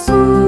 す